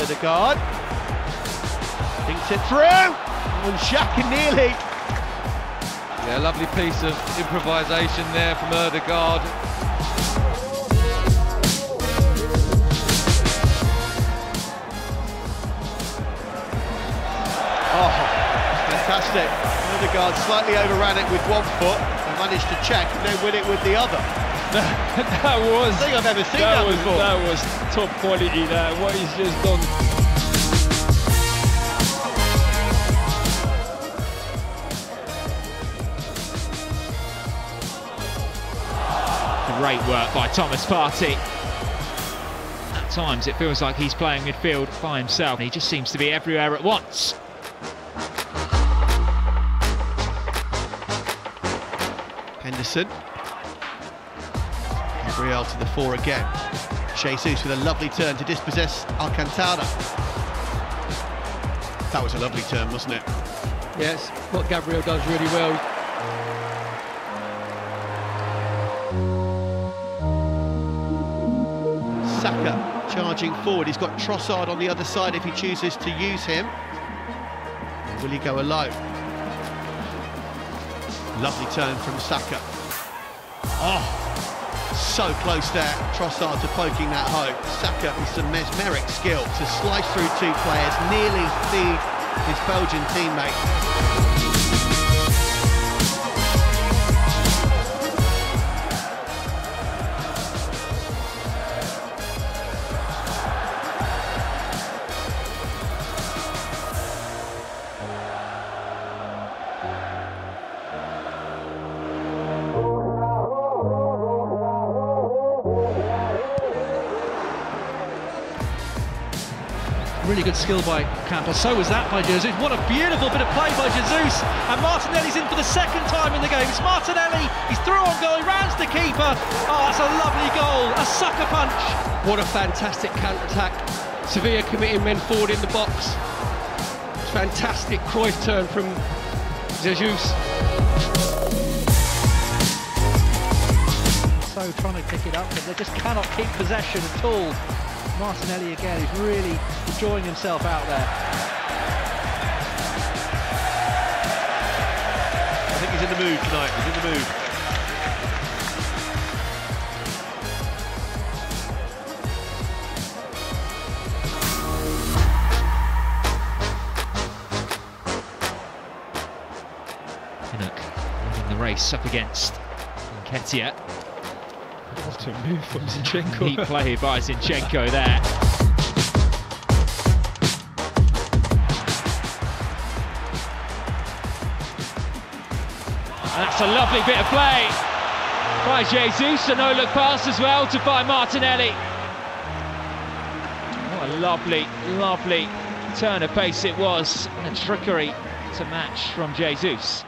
Ødegaard. Thinks it through. And Xhaka nearly. Yeah, lovely piece of improvisation there from Ødegaard. Oh, fantastic. Ødegaard slightly overran it with one foot and managed to check and then win it with the other. that was. I think I've ever seen that that, was before. that was top quality. That what he's just done. Great work by Thomas Partey. At times it feels like he's playing midfield by himself. He just seems to be everywhere at once. Henderson. Gabriel to the fore again. Jesus with a lovely turn to dispossess Alcantara. That was a lovely turn, wasn't it? Yes, what Gabriel does really well. Saka charging forward. He's got Trossard on the other side if he chooses to use him. Will he go alone? Lovely turn from Saka. Oh, so close there. Trossard to poking that home. Saka with some mesmeric skill to slice through two players, nearly feed his Belgian teammate. Really good skill by Campbell. So was that by Jesus. What a beautiful bit of play by Jesus. And Martinelli's in for the second time in the game. It's Martinelli. He's through on goal. He rounds the keeper. Oh, that's a lovely goal. A sucker punch. What a fantastic counter-attack. Sevilla committing men forward in the box. Fantastic Cruyff turn from Jesus. So trying to pick it up, but they just cannot keep possession at all. Martinelli again is really enjoying himself out there. I think he's in the mood tonight. He's in the mood. Pinnock leading the race up against Nketiah. What a move from Zinchenko. Neat play by Zinchenko there. That's a lovely bit of play by Jesus. A no-look pass as well to by Martinelli. What a lovely, lovely turn of pace it was. And a trickery to match from Jesus.